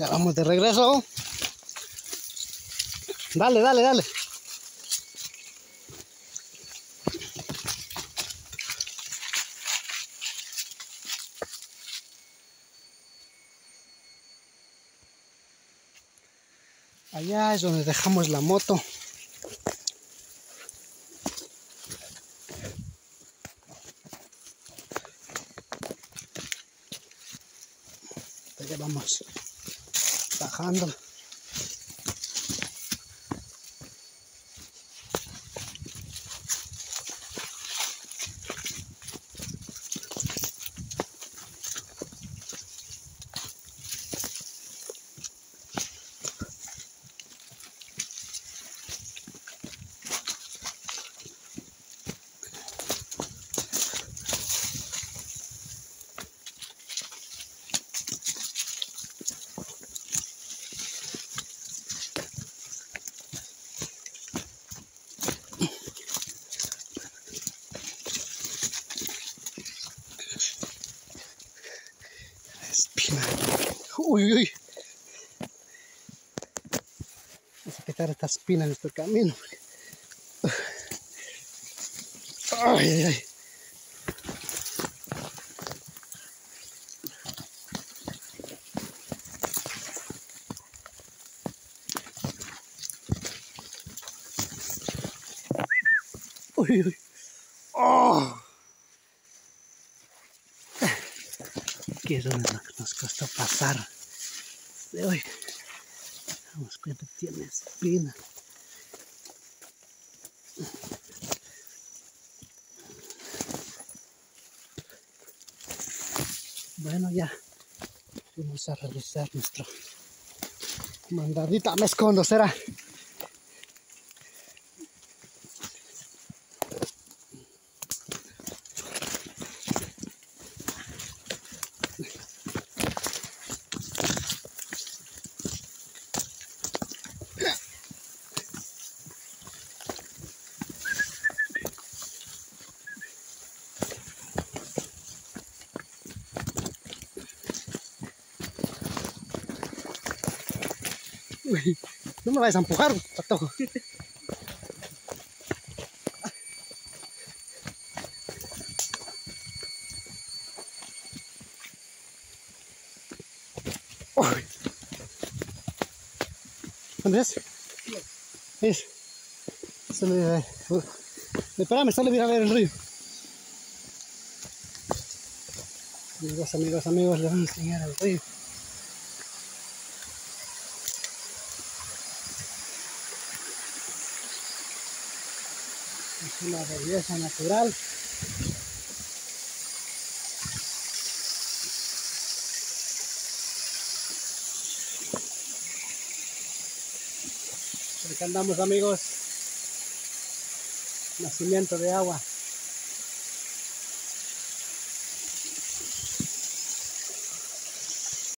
Ya vamos de regreso. Dale, dale, dale. Allá es donde dejamos la moto. Vamos bajando. Uy, uy, uy. Vamos a quitar esta espina en nuestro camino. Ay, ay, ay. Uy, uy. Oh. Aquí es donde nos, costó pasar. De hoy. Vamos, cuánto tiene espina. Bueno, ya fuimos a realizar nuestro mandadita. Me escondo, será. No me vayas a empujar, patojo. Uy. ¿Dónde es? Es. Se le, espérame, solo voy a ver el río. Amigos, amigos, amigos, les voy a enseñar el río. Es una belleza natural. Acá andamos amigos. Nacimiento de agua.